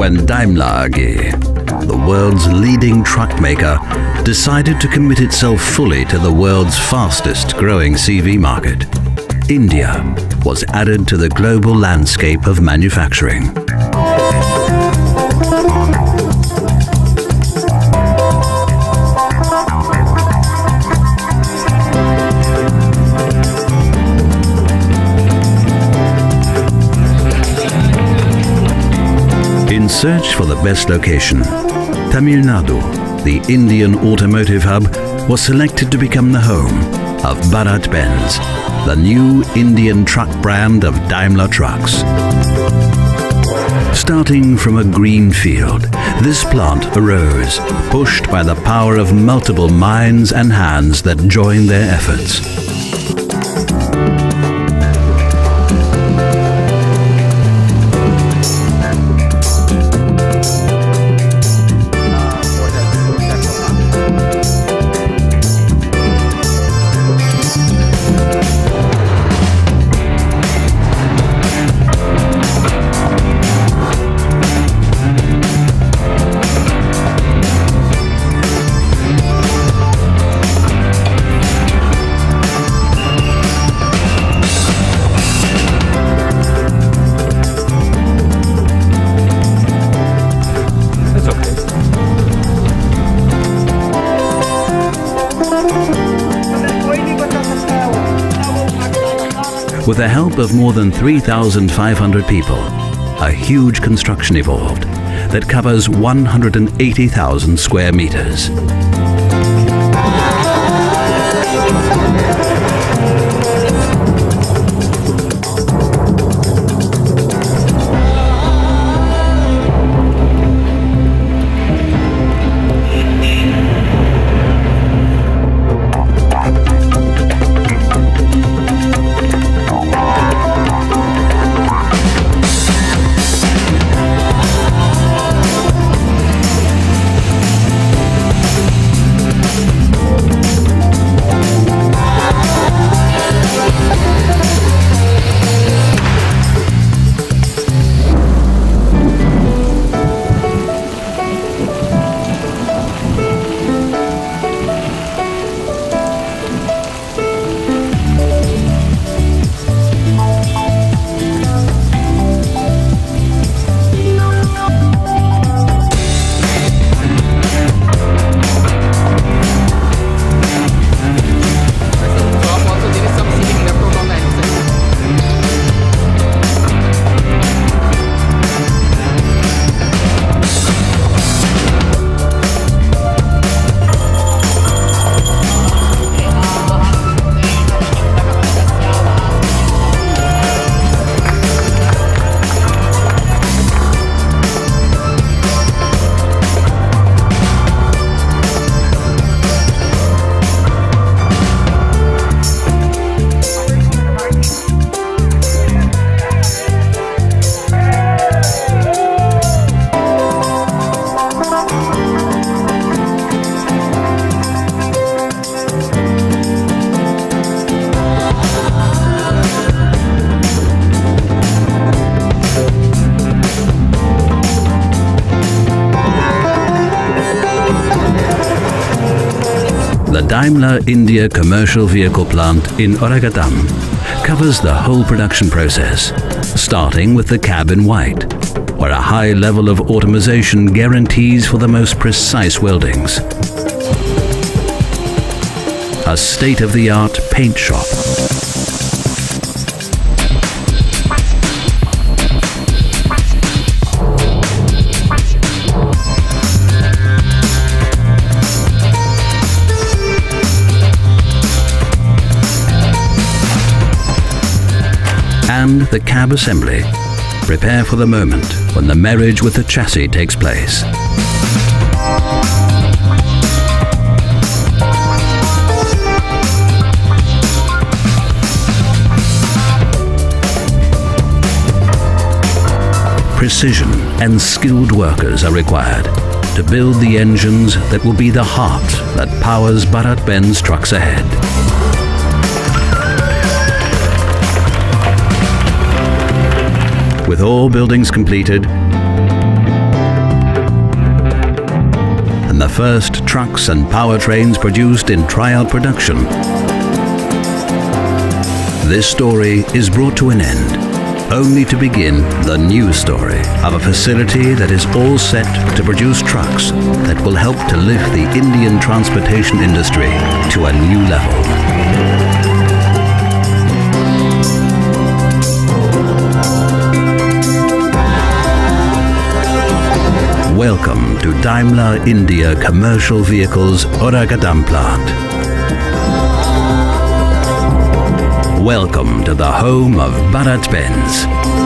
when Daimler AG, the world's leading truck maker, decided to commit itself fully to the world's fastest growing CV market. India was added to the global landscape of manufacturing. Search for the best location, Tamil Nadu, the Indian automotive hub, was selected to become the home of Bharat Benz, the new Indian truck brand of Daimler Trucks. Starting from a green field, this plant arose, pushed by the power of multiple minds and hands that joined their efforts. With the help of more than 3,500 people, a huge construction evolved that covers 180,000 square meters. Daimler India commercial vehicle plant in Oragadam covers the whole production process, starting with the cab in white, where a high level of automation guarantees for the most precise weldings. A state-of-the-art paint shop and the cab assembly prepare for the moment when the marriage with the chassis takes place. Precision and skilled workers are required to build the engines that will be the heart that powers Bharat Benz trucks ahead. with all buildings completed and the first trucks and powertrains produced in trial production. This story is brought to an end, only to begin the new story of a facility that is all set to produce trucks that will help to lift the Indian transportation industry to a new level. Welcome to Daimler India Commercial Vehicles Oragadam plant. Welcome to the home of Bharat Benz.